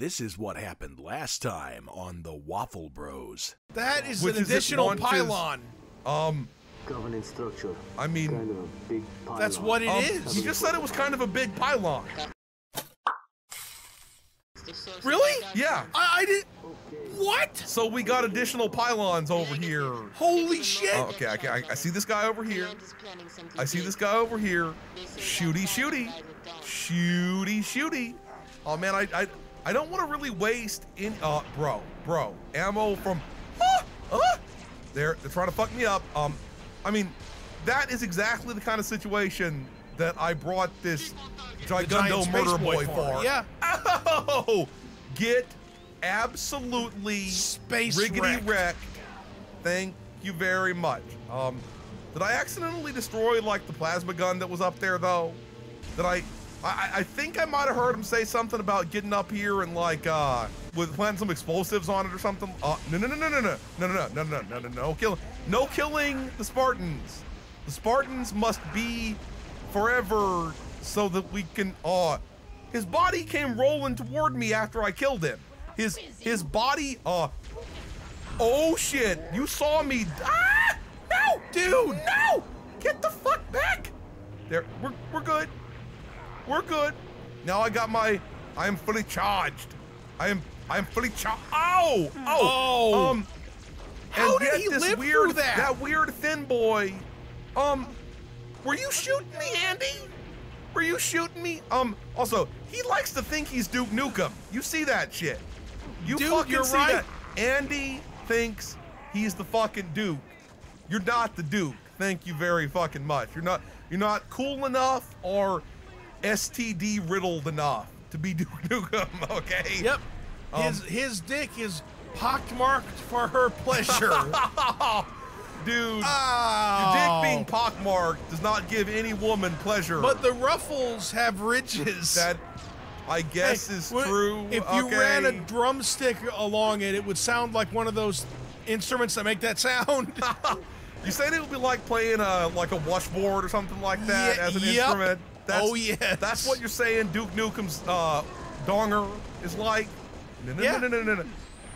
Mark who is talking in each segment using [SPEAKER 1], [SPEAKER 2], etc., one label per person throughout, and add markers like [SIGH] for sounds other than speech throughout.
[SPEAKER 1] This is what happened last time on the Waffle Bros.
[SPEAKER 2] That is
[SPEAKER 3] Which
[SPEAKER 2] an
[SPEAKER 3] is
[SPEAKER 2] additional
[SPEAKER 3] launches-
[SPEAKER 2] pylon.
[SPEAKER 3] Um,
[SPEAKER 4] Governing structure.
[SPEAKER 3] I mean,
[SPEAKER 4] Kind of a big pylon.
[SPEAKER 2] That's what it
[SPEAKER 3] um,
[SPEAKER 2] is.
[SPEAKER 3] you just said it was kind of a big pylon.
[SPEAKER 2] Really?
[SPEAKER 3] Yeah.
[SPEAKER 2] I, I did. What?
[SPEAKER 3] So we got additional pylons over here.
[SPEAKER 2] Holy shit!
[SPEAKER 3] Oh, okay, I, I, I see this guy over here. I see this guy over here. Shooty, shooty, shooty, shooty. Oh man, I I, I don't want to really waste in. Uh, bro, bro, ammo from. Ah, ah, they're they're trying to fuck me up. Um, I mean, that is exactly the kind of situation that I brought this Gigundo murder
[SPEAKER 2] boy
[SPEAKER 3] boy
[SPEAKER 2] for,
[SPEAKER 3] for.
[SPEAKER 2] yeah.
[SPEAKER 3] Oh, get absolutely
[SPEAKER 2] Space
[SPEAKER 3] riggedy
[SPEAKER 2] wrecked.
[SPEAKER 3] wrecked. Thank you very much. Um, did I accidentally destroy like the plasma gun that was up there though? Did I? I, I think I might have heard him say something about getting up here and like uh with planting some explosives on it or something. Uh, no no no no no no no no no no no no no kill no killing the Spartans. The Spartans must be forever so that we can. Uh, his body came rolling toward me after I killed him. His his body. Uh, oh shit! You saw me. Ah! No, dude, no! Get the fuck back! There, we're we're good. We're good. Now I got my. I am fully charged. I am I am fully charged. Ow! Oh!
[SPEAKER 2] Oh.
[SPEAKER 3] Um.
[SPEAKER 2] How
[SPEAKER 3] and
[SPEAKER 2] did he
[SPEAKER 3] this
[SPEAKER 2] live
[SPEAKER 3] weird,
[SPEAKER 2] through that?
[SPEAKER 3] That weird thin boy. Um, were you shooting me, Andy? Were you shooting me? Um. Also, he likes to think he's Duke Nukem. You see that shit? You
[SPEAKER 2] Dude,
[SPEAKER 3] fucking
[SPEAKER 2] you're
[SPEAKER 3] see
[SPEAKER 2] right.
[SPEAKER 3] that? Andy thinks he's the fucking Duke. You're not the Duke. Thank you very fucking much. You're not. You're not cool enough or STD riddled enough to be [LAUGHS] Duke Nukem. Okay.
[SPEAKER 2] Yep.
[SPEAKER 3] Um,
[SPEAKER 2] His his dick is pockmarked for her pleasure. [LAUGHS]
[SPEAKER 3] Dude.
[SPEAKER 2] oh.
[SPEAKER 3] Dick being pockmarked does not give any woman pleasure.
[SPEAKER 2] But the ruffles have ridges. [LAUGHS]
[SPEAKER 3] that I guess
[SPEAKER 2] Hey,
[SPEAKER 3] is true.
[SPEAKER 2] If you ran a drumstick along it, it would sound like one of those instruments that make that sound.
[SPEAKER 3] you saying it would be like playing a like a washboard or something like that
[SPEAKER 2] Yeah,
[SPEAKER 3] as an
[SPEAKER 2] yep.
[SPEAKER 3] instrument? That's,
[SPEAKER 2] Oh, yes.
[SPEAKER 3] That's what you're saying. Duke Nukem's uh, donger is like. No, no,
[SPEAKER 2] Yeah.
[SPEAKER 3] no, no, no, no.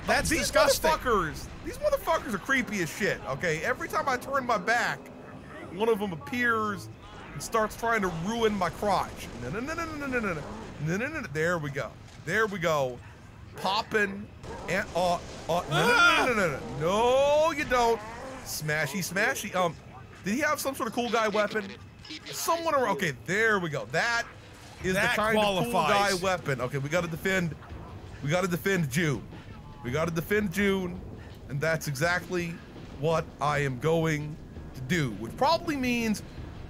[SPEAKER 2] That's
[SPEAKER 3] these
[SPEAKER 2] disgusting.
[SPEAKER 3] motherfuckers. These motherfuckers are creepy as shit. Okay, every time I turn my back, one of them appears and starts trying to ruin my crotch. No, no, no, no, no, no, no, no, no, no, no, no. There we go. There we go. Popping and uh, uh, no, no, no, no, no, no, no, you don't. Smashy, smashy. Um, did he have some sort of cool guy weapon? Someone around. Okay, there we go. That is
[SPEAKER 2] That
[SPEAKER 3] the kind of cool guy weapon. Okay, we got to defend. We got to defend June. We got to defend June, and that's exactly what I am going to do. Which probably means,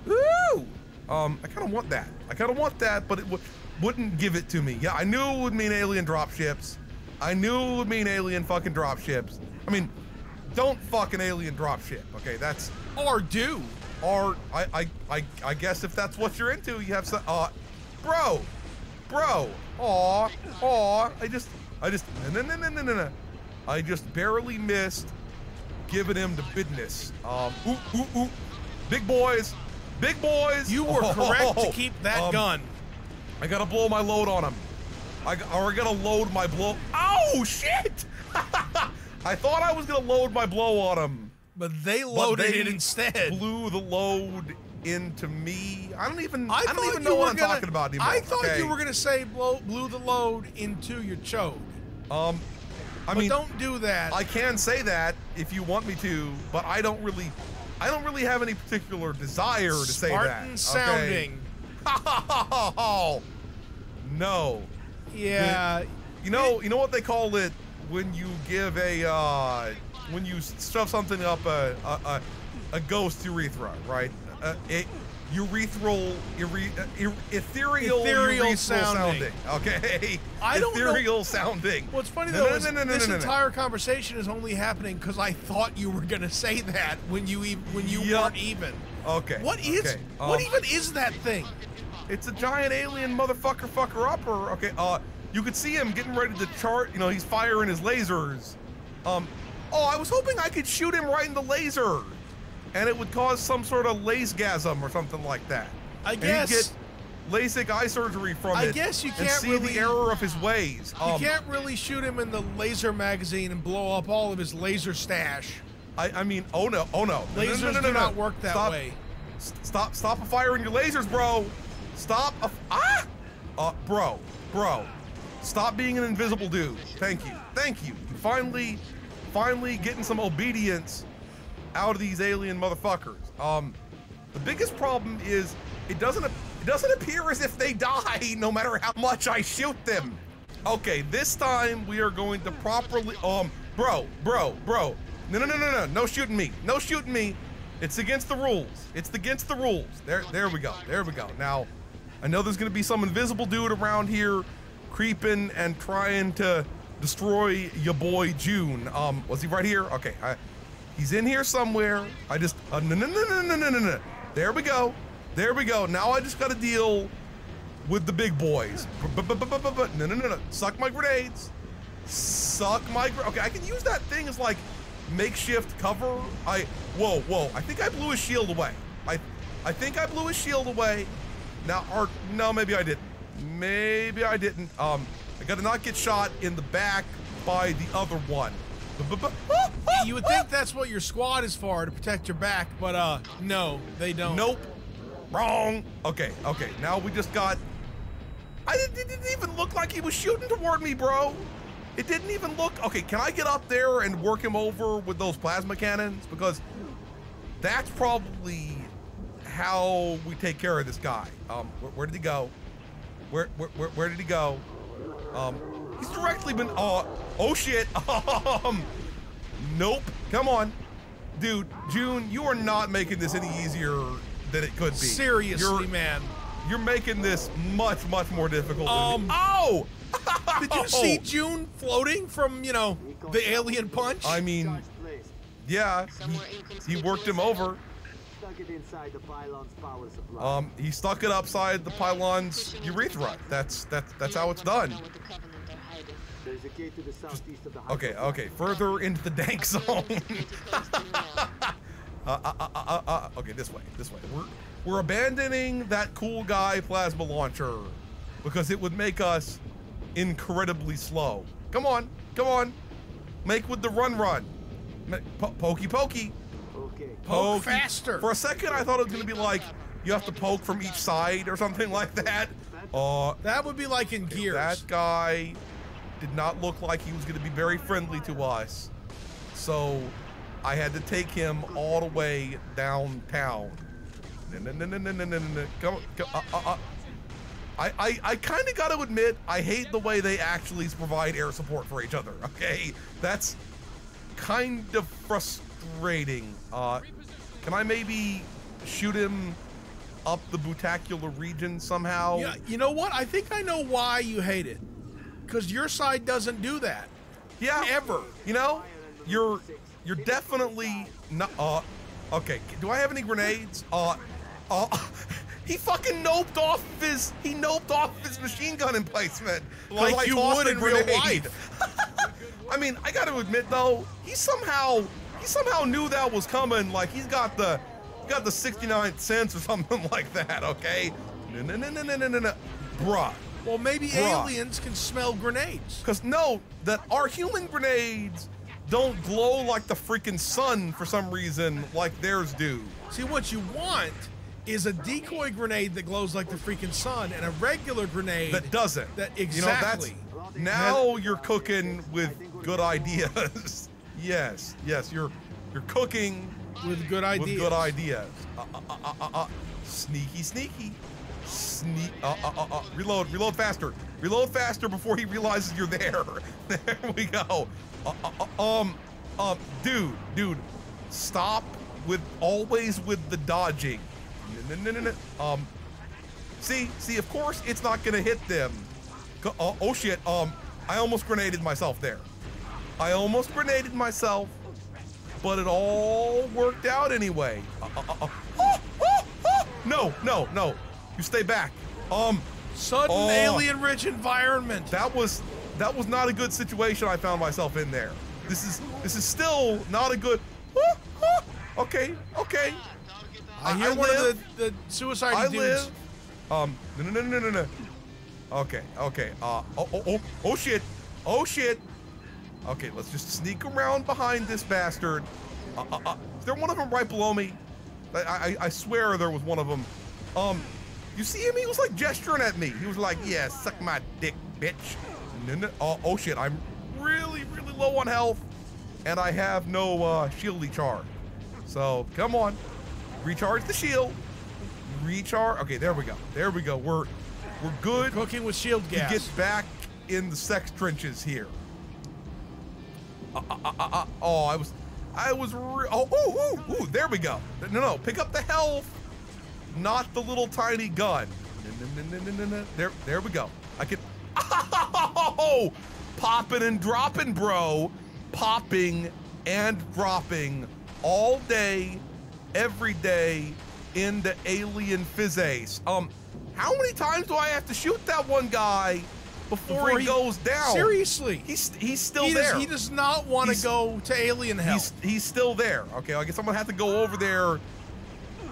[SPEAKER 3] woo! Um, I kind of want that. I kind of want that, but it w- wouldn't give it to me. Yeah, I knew it would mean alien dropships. I knew it would mean alien fucking dropships. I mean, don't fucking alien dropship. Okay, that's
[SPEAKER 2] or do.
[SPEAKER 3] Or I, I, I, I guess if that's what you're into, you have some. Uh, bro, bro, aw, aw. I just, I just, no, no, no, no, no, no. I just barely missed giving him the business. Um, ooh, ooh, ooh. Big boys, big boys.
[SPEAKER 2] You were [LAUGHS] correct to keep that
[SPEAKER 3] Um,
[SPEAKER 2] gun.
[SPEAKER 3] I gotta blow my load on him. I, g- or I gotta load my blow. Oh shit! [LAUGHS] I thought I was gonna load my blow on him.
[SPEAKER 2] But they
[SPEAKER 3] But
[SPEAKER 2] loaded
[SPEAKER 3] they
[SPEAKER 2] it instead.
[SPEAKER 3] Blew the load into me. I don't even. I,
[SPEAKER 2] I,
[SPEAKER 3] don't even know what I'm
[SPEAKER 2] gonna,
[SPEAKER 3] talking about anymore.
[SPEAKER 2] I thought
[SPEAKER 3] okay?
[SPEAKER 2] you were gonna say blow, blew the load into your chode.
[SPEAKER 3] Um, I
[SPEAKER 2] But
[SPEAKER 3] mean,
[SPEAKER 2] don't do that.
[SPEAKER 3] I can say that if you want me to, but I don't really. I don't really have any particular desire to say that.
[SPEAKER 2] Spartan sounding.
[SPEAKER 3] okay?
[SPEAKER 2] sounding. [LAUGHS]
[SPEAKER 3] no.
[SPEAKER 2] Yeah.
[SPEAKER 3] You know, you know what they call it when you give a uh, when you shove something up a a, a, a ghost urethra, right? Uh, it, urethral, ure, uh, er- ethereal,
[SPEAKER 2] Ethereal
[SPEAKER 3] urethral
[SPEAKER 2] sounding.
[SPEAKER 3] Okay,
[SPEAKER 2] I don't know-
[SPEAKER 3] ethereal sounding.
[SPEAKER 2] What's funny
[SPEAKER 3] No,
[SPEAKER 2] though
[SPEAKER 3] no,
[SPEAKER 2] is
[SPEAKER 3] no,
[SPEAKER 2] this entire conversation is only happening because I thought you were gonna say that when you e- when you
[SPEAKER 3] Yup.
[SPEAKER 2] weren't even.
[SPEAKER 3] Okay.
[SPEAKER 2] What is
[SPEAKER 3] okay,
[SPEAKER 2] what
[SPEAKER 3] um,
[SPEAKER 2] even is that thing?
[SPEAKER 3] It's a giant alien motherfucker fucker upper. Okay, uh, you could see him getting ready to chart. You know, he's firing his lasers. Um, oh, I was hoping I could shoot him right in the laser, and it would cause some sort of lasegasm or something like that.
[SPEAKER 2] I
[SPEAKER 3] And
[SPEAKER 2] guess.
[SPEAKER 3] get LASIK eye surgery from
[SPEAKER 2] I
[SPEAKER 3] it.
[SPEAKER 2] guess you can't
[SPEAKER 3] see
[SPEAKER 2] really-
[SPEAKER 3] the error of his ways.
[SPEAKER 2] You
[SPEAKER 3] Um,
[SPEAKER 2] can't really shoot him in the laser magazine and blow up all of his laser stash.
[SPEAKER 3] I, I mean, oh no, oh no.
[SPEAKER 2] Lasers
[SPEAKER 3] no, no, no,
[SPEAKER 2] do
[SPEAKER 3] no.
[SPEAKER 2] not work that
[SPEAKER 3] Stop.
[SPEAKER 2] way.
[SPEAKER 3] Stop, stop firing your lasers, bro. Stop. A ah! Uh, bro, bro. Stop being an invisible dude. Thank you. Thank you. You finally, finally getting some obedience out of these alien motherfuckers. Um, the biggest problem is it doesn't, it doesn't appear as if they die no matter how much I shoot them. Okay, this time we are going to properly, um, bro, bro, bro. No, no, no, no, no, no shooting me. No shooting me. It's against the rules. It's against the rules. There, there we go. There we go. Now, I know there's gonna be some invisible dude around here creeping and trying to destroy your boy June. Um, was he right here? Okay, I, he's in here somewhere. I just, uh, no, no, no, no, no, no, no, no. There we go. There we go. Now I just gotta deal with the big boys. No, no, no, no. Suck my grenades. Suck my. Gr- okay, I can use that thing as like makeshift cover. I. Whoa, whoa. I think I blew his shield away. I. I think I blew his shield away. Now, or no, maybe I didn't. Maybe I didn't. Um, I gotta not get shot in the back by the other one.
[SPEAKER 2] You would think that's what your squad is for, to protect your back, but uh, no, they don't.
[SPEAKER 3] Nope. Wrong. Okay, okay. Now we just got. I didn't, it didn't even look like he was shooting toward me, bro. It didn't even look. Okay, can I get up there and work him over with those plasma cannons? Because that's probably how we take care of this guy. Um, where, where did he go? Where, where, where, where did he go? Um, he's directly been. Uh, oh shit. [LAUGHS] Um, nope. Come on, dude. June, you are not making this any easier than it could be.
[SPEAKER 2] Seriously,
[SPEAKER 3] You're-
[SPEAKER 2] man.
[SPEAKER 3] you're making this much, much more difficult.
[SPEAKER 2] Um,
[SPEAKER 3] oh! [LAUGHS]
[SPEAKER 2] Did you see June floating from, you know, the alien punch?
[SPEAKER 3] I mean, yeah, he, he worked him over. Um, he stuck it upside the pylon's urethra. That's that's that's how it's done.
[SPEAKER 4] There's a gate to the southeast of the
[SPEAKER 3] Okay, okay, further into the dank zone. [LAUGHS] uh, uh, uh, uh, uh, okay, this way, this way. We're we're abandoning that cool guy plasma launcher because it would make us incredibly slow. Come on, come on, make with the run run. Ma- Po- pokey pokey.
[SPEAKER 2] Poke.
[SPEAKER 3] poke
[SPEAKER 2] faster.
[SPEAKER 3] For a second, I thought it was going to be like you have to poke from each side or something like that. Uh,
[SPEAKER 2] that would be like in Gears.
[SPEAKER 3] That guy did not look like he was going to be very friendly to us. So I had to take him all the way downtown. Come, uh, uh, uh. I, I, I kind of got to admit, I hate the way they actually provide air support for each other, okay? That's kind of frustrating uh, can I maybe shoot him up the Butacular region somehow?
[SPEAKER 2] Yeah, you know what? I think I know why you hate it. Because your side doesn't do that.
[SPEAKER 3] Yeah.
[SPEAKER 2] Ever.
[SPEAKER 3] You know, you're you're definitely not. Uh, okay. Do I have any grenades? Uh, uh, [LAUGHS] he fucking noped off his he noped off his machine gun emplacement.
[SPEAKER 2] Like
[SPEAKER 3] I
[SPEAKER 2] you would
[SPEAKER 3] a
[SPEAKER 2] in real life. [LAUGHS]
[SPEAKER 3] I mean, I got to admit though, he somehow he somehow knew that was coming. Like he's got the got the 69 cents or [LAUGHS] something like that. Okay. No, no, no, no, no, no, no, no, bruh.
[SPEAKER 2] Well, maybe
[SPEAKER 3] Bruh.
[SPEAKER 2] aliens can smell grenades.
[SPEAKER 3] Because no, that our human grenades don't glow like the freaking sun for some reason, like theirs do.
[SPEAKER 2] See, what you want is a decoy grenade that glows like the freaking sun and a regular grenade
[SPEAKER 3] That doesn't.
[SPEAKER 2] That
[SPEAKER 3] You know, that's
[SPEAKER 2] exactly.
[SPEAKER 3] now you're cooking with good [LAUGHS] ideas. Yes, yes, you're you're cooking
[SPEAKER 2] with good ideas.
[SPEAKER 3] with good ideas. Uh, uh, uh, uh, uh, sneaky, sneaky. Sneak. Uh, uh, uh, uh. Reload, reload faster. Reload faster before he realizes you're there. [LAUGHS] there we go. Uh, uh, uh, um, um, dude, dude, stop with always with the dodging. No, no, no, no, no. Um, see, see, of course it's not gonna hit them. Oh, oh shit. Um, I almost grenaded myself there. I almost grenaded myself but it all worked out anyway. Uh, uh, uh. Ah, ah, ah. No, no, no. You stay back. Um,
[SPEAKER 2] Sudden
[SPEAKER 3] Oh.
[SPEAKER 2] alien-rich environment.
[SPEAKER 3] that was that was not a good situation I found myself in there. This is this is still not a good. [LAUGHS] Okay, okay.
[SPEAKER 2] I hear
[SPEAKER 3] I
[SPEAKER 2] one
[SPEAKER 3] live.
[SPEAKER 2] of the, the suicide
[SPEAKER 3] I
[SPEAKER 2] dudes.
[SPEAKER 3] live. Um, no, no, no, no, no, no. Okay, okay. Uh, oh, oh, oh, oh, shit. Oh, shit. Okay, let's just sneak around behind this bastard. Uh, uh, uh, is there one of them right below me? I, I, I swear there was one of them. Um, you see him? He was like gesturing at me. He was like, yeah, suck my dick, bitch. No, no. Oh, oh shit, I'm really, really low on health. And I have no uh, shield charge. So, come on. Recharge the shield. Recharge. Okay, there we go. There we go. We're we're good
[SPEAKER 2] Cooking with shield gas.
[SPEAKER 3] get back in the sex trenches here. Uh, uh, uh, uh, oh, I was, I was. Oh, ooh, ooh, ooh, there we go. No, no, pick up the health, not the little tiny gun. There, there we go. I can. Oh, popping and dropping, bro. Popping and dropping all day, every day into Alien Physace. Um, how many times do I have to shoot that one guy before,
[SPEAKER 2] Before
[SPEAKER 3] he, goes down?
[SPEAKER 2] Seriously.
[SPEAKER 3] He's he's still
[SPEAKER 2] he
[SPEAKER 3] there.
[SPEAKER 2] Does, he does not want to go to alien hell.
[SPEAKER 3] He's he's still there. Okay, I guess I'm gonna have to go over there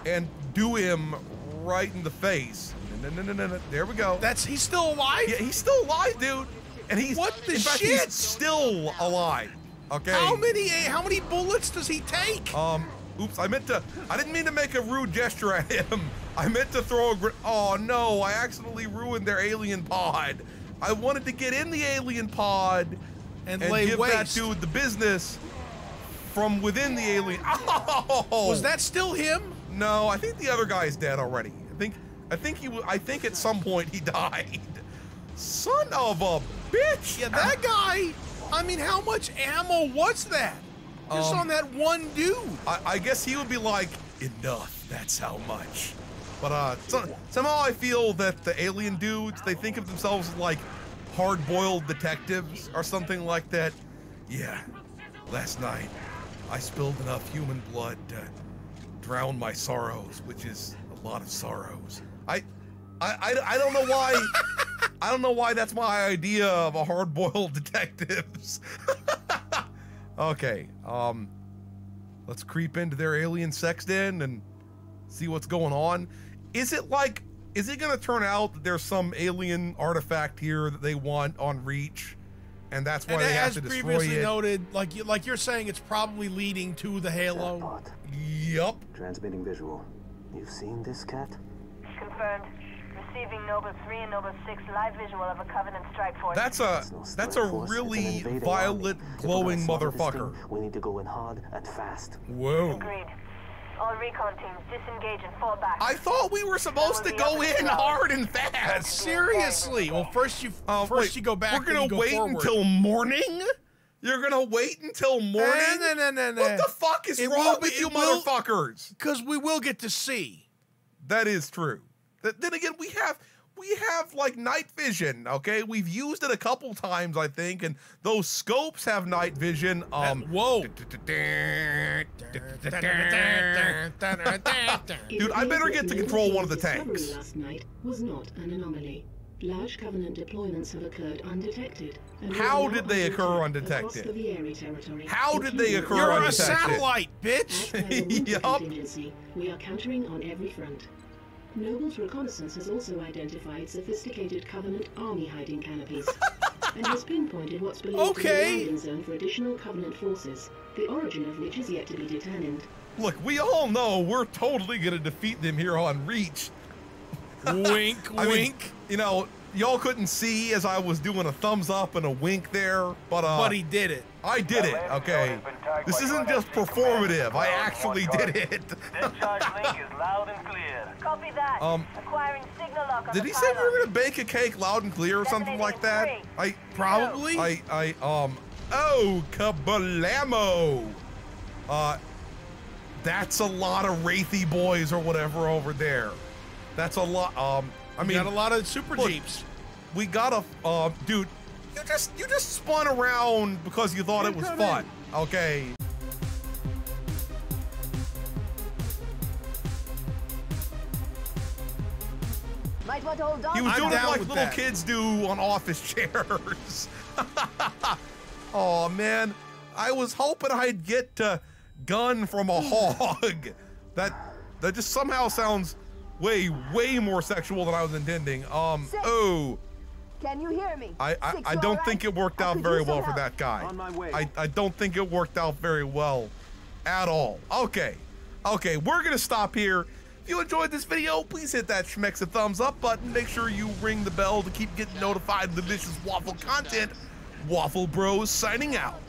[SPEAKER 3] and do him right in the face. No, no, no, no, no. There we go.
[SPEAKER 2] That's he's still alive.
[SPEAKER 3] yeah, he's still alive, dude. And he's
[SPEAKER 2] What the
[SPEAKER 3] fact,
[SPEAKER 2] shit?
[SPEAKER 3] He's still alive. Okay.
[SPEAKER 2] How many how many bullets does he take?
[SPEAKER 3] Um. Oops. I meant to. I didn't mean to make a rude gesture at him. I meant to throw a. Gr- oh no! I accidentally ruined their alien pod. I wanted to get in the alien pod
[SPEAKER 2] and,
[SPEAKER 3] and
[SPEAKER 2] lay
[SPEAKER 3] give
[SPEAKER 2] waste.
[SPEAKER 3] that dude the business from within the alien. [LAUGHS] Oh!
[SPEAKER 2] Was that still him?
[SPEAKER 3] No, I think the other guy is dead already. I think I think he I think at some point he [LAUGHS] died. Son of a bitch!
[SPEAKER 2] Yeah, that guy. I mean, how much ammo was that? Just
[SPEAKER 3] Um,
[SPEAKER 2] on that one dude.
[SPEAKER 3] I, I guess he would be like, enough. That's how much. But uh, so, somehow I feel that the alien dudes they think of themselves like hard-boiled detectives or something like that. Yeah, last night I spilled enough human blood to drown my sorrows, which is a lot of sorrows. I, I, I, I don't know why. I don't know why that's my idea of a hard-boiled [LAUGHS] detectives. [LAUGHS] okay, um, let's creep into their alien sex den and see what's going on. Is it like, is it gonna turn out that there's some alien artifact here that they want on Reach, and that's why
[SPEAKER 2] And
[SPEAKER 3] they have to destroy it?
[SPEAKER 2] As previously
[SPEAKER 3] it?
[SPEAKER 2] noted, like you, like you're saying, it's probably leading to the Halo.
[SPEAKER 4] Jackpot.
[SPEAKER 3] Yup.
[SPEAKER 4] Transmitting visual. You've seen this cat?
[SPEAKER 5] Confirmed. Receiving Nova 3 and Nova 6 live visual of a Covenant strike force.
[SPEAKER 3] That's a
[SPEAKER 4] no
[SPEAKER 3] that's a
[SPEAKER 4] force,
[SPEAKER 3] really violet,
[SPEAKER 4] army. If we're gonna
[SPEAKER 3] glowing motherfucker.
[SPEAKER 4] thing, we need to go in hard and fast.
[SPEAKER 3] Whoa.
[SPEAKER 5] Agreed. All recon teams disengage and fall back.
[SPEAKER 3] I thought we were supposed to go in hard and fast.
[SPEAKER 2] Seriously. Well, first you
[SPEAKER 3] Uh,
[SPEAKER 2] first
[SPEAKER 3] wait,
[SPEAKER 2] you go back.
[SPEAKER 3] We're gonna
[SPEAKER 2] you go
[SPEAKER 3] wait
[SPEAKER 2] forward.
[SPEAKER 3] until morning. You're gonna wait until morning.
[SPEAKER 2] no, no, no, no.
[SPEAKER 3] What the fuck is
[SPEAKER 2] It
[SPEAKER 3] wrong
[SPEAKER 2] will be-
[SPEAKER 3] with you,
[SPEAKER 2] will-
[SPEAKER 3] motherfuckers?
[SPEAKER 2] Because we will get to see.
[SPEAKER 3] That is true. Th- then again, we have we have like night vision. Okay, we've used it a couple times, I think, and those scopes have night vision. Um,
[SPEAKER 2] whoa. [LAUGHS]
[SPEAKER 3] Dude, I better get to control one of the tanks.
[SPEAKER 6] Last night was not an anomaly. Large Covenant deployments have occurred undetected. and we
[SPEAKER 3] How
[SPEAKER 6] are now
[SPEAKER 3] did they
[SPEAKER 6] under
[SPEAKER 3] occur
[SPEAKER 6] attack
[SPEAKER 3] undetected?
[SPEAKER 6] Across the Viery territory,
[SPEAKER 3] How did they
[SPEAKER 6] including-
[SPEAKER 3] occur
[SPEAKER 2] You're a
[SPEAKER 3] undetected?
[SPEAKER 2] satellite,
[SPEAKER 6] As
[SPEAKER 2] bitch.
[SPEAKER 6] per the winter
[SPEAKER 3] Yup.
[SPEAKER 6] contingency, we are countering on every front. Noble's reconnaissance has also identified sophisticated Covenant army hiding canopies [LAUGHS] and has pinpointed what's believed to be
[SPEAKER 2] Okay.
[SPEAKER 6] a landing zone for additional Covenant forces, the origin of which is yet to be determined.
[SPEAKER 3] Look, we all know we're totally gonna defeat them here on Reach.
[SPEAKER 2] wink, [LAUGHS]
[SPEAKER 3] I mean,
[SPEAKER 2] wink.
[SPEAKER 3] you know, y'all couldn't see as I was doing a thumbs up and a wink there, but uh,
[SPEAKER 2] but he did it.
[SPEAKER 3] I did it. Okay, this isn't just performative. I actually did it.
[SPEAKER 7] Discharge link is loud and clear.
[SPEAKER 5] Copy that.
[SPEAKER 3] Um,
[SPEAKER 5] Acquiring signal lock on
[SPEAKER 3] Did he say we were gonna bake a cake loud and clear or something like that? I
[SPEAKER 2] Probably.
[SPEAKER 3] I I um oh kabalamo. Uh that's a lot of wraithy boys or whatever over there. That's a lot um I
[SPEAKER 2] I
[SPEAKER 3] mean
[SPEAKER 2] mean, got a lot of super
[SPEAKER 3] look,
[SPEAKER 2] jeeps.
[SPEAKER 3] we gotta uh dude you just you just spun around because you thought it was fun. Okay.
[SPEAKER 5] Might want to hold on.
[SPEAKER 3] He was
[SPEAKER 2] I'm
[SPEAKER 3] doing it like little
[SPEAKER 2] that.
[SPEAKER 3] kids do on office [LAUGHS] chairs. [LAUGHS] oh man, I was hoping I'd get uh, gun from a hog. That that just somehow sounds way, way more sexual than I was intending. Um,
[SPEAKER 8] Six.
[SPEAKER 3] oh,
[SPEAKER 8] Can you hear me?
[SPEAKER 3] I, I, I don't
[SPEAKER 8] all
[SPEAKER 3] think it worked out very
[SPEAKER 8] use some
[SPEAKER 3] well for that guy.
[SPEAKER 4] On my way.
[SPEAKER 3] I, I don't think it worked out very well at all. Okay. Okay, we're gonna stop here. If you enjoyed this video, please hit that schmex a thumbs up button. Make sure you ring the bell to keep getting notified of the delicious waffle content. Waffle Bros signing out.